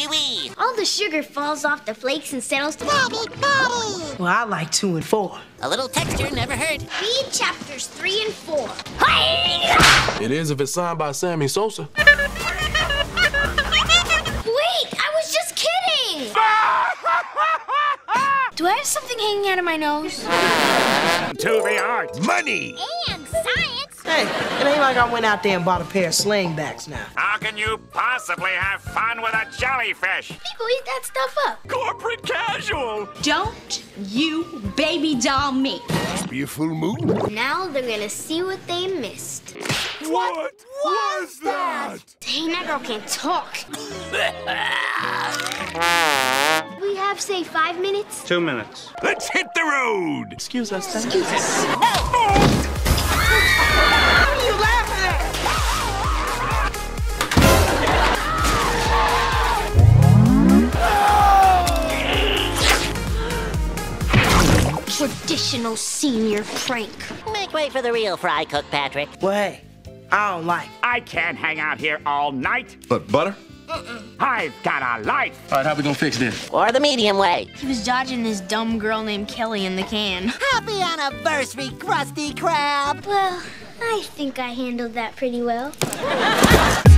Wee wee. All the sugar falls off the flakes and settles to Daddy, Daddy. Well, I like two and four. A little texture never hurt. Read chapters three and four. It is if it's signed by Sammy Sosa. Wait, I was just kidding. Do I have something hanging out of my nose? To the art. Money! And science. Hey, it ain't like I went out there and bought a pair of slingbacks now. How can you possibly have fun with a jellyfish? People eat that stuff up. Corporate casual. Don't you baby doll me. Be a full moon. Now they're gonna see what they missed. What was that? Dang, that girl can't talk. we have, say, five minutes? Two minutes. Let's hit the road. Excuse us, Sam. What Traditional senior prank. Make way for the real fry cook, Patrick. Way. hey, I don't like. I can't hang out here all night. But butter? I've got a life. All right, how we gonna fix this? Or the medium way. He was dodging this dumb girl named Kelly in the can. Happy anniversary, Krusty Krab. Well, I think I handled that pretty well.